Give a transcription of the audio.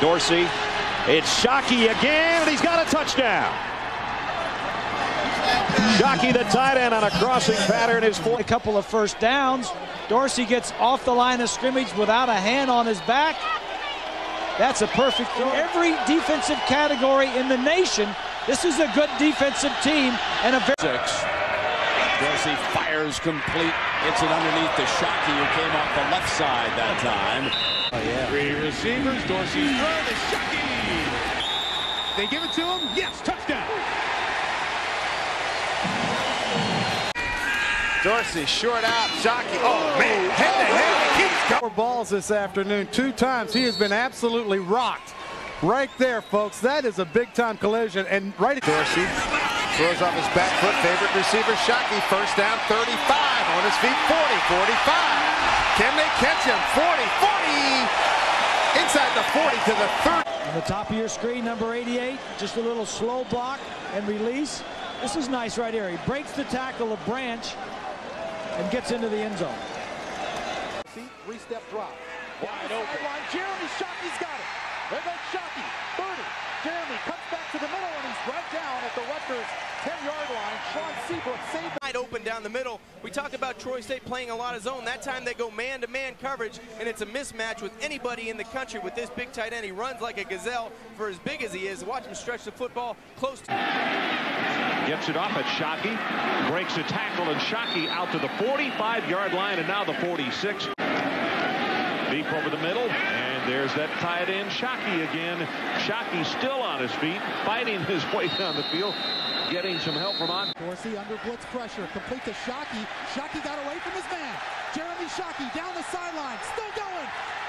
Dorsey. It's Shockey again, and he's got a touchdown. Shockey, the tight end, on a crossing pattern is for a couple of first downs. Dorsey gets off the line of scrimmage without a hand on his back. That's a perfect throw. Every defensive category in the nation, this is a good defensive team and a very six. Dorsey fires complete. Hits it underneath the Shockey, who came off the left side that time. Oh, yeah. Three receivers. Dorsey's throw to Shockey. They give it to him. Yes, touchdown. Dorsey short out. Shockey. Oh, oh, man. Oh, head to head. Oh. Keeps going. Four balls this afternoon. Two times. He has been absolutely rocked. Right there, folks. That is a big-time collision. And right at Dorsey throws off his back foot. Favorite receiver, Shockey. First down, 35. On his feet, 40, 45. Can they catch him? 40, 40. Inside the 40 to the 30. On the top of your screen, number 88. Just a little slow block and release. This is nice right here. He breaks the tackle of Branch and gets into the end zone. Three-step drop. Wide open. Sideline. Jeremy Shockey's got it. There goes Shockey. 30. Jeremy comes back to the middle, and he's right down at the Rutgers 10-yard line. Sean Seabrook saved Wide open down the middle. We talk about Troy State playing a lot of zone. That time they go man-to-man -man coverage, and it's a mismatch with anybody in the country with this big tight end. He runs like a gazelle for as big as he is. Watch him stretch the football close to Gets it off at Shockey. Breaks a tackle, and Shockey out to the 45-yard line, and now the 46. Deep over the middle, and there's that tight end Shockey again. Shockey still on his feet, fighting his way down the field, getting some help from on. Dorsey under blitz pressure, complete to Shockey. Shockey got away from his man. Jeremy Shockey down the sideline, still going.